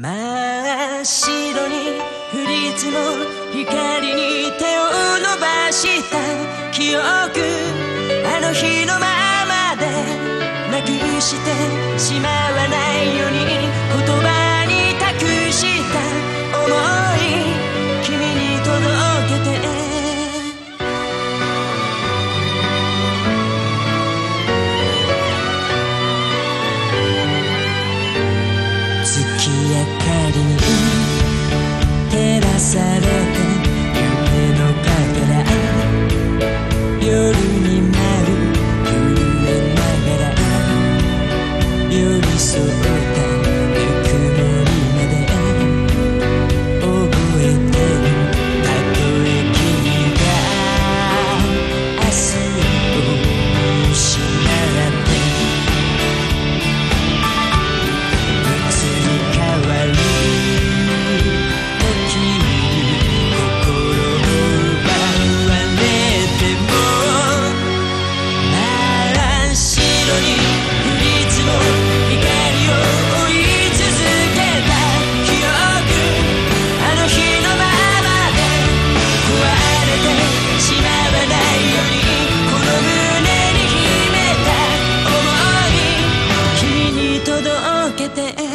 真っ白に降り積もる光に手を伸ばした記憶あの日のままでなくしてしまわないように明かりに照らされて夢のかけら夜になる震えながら寄り添う。eterno.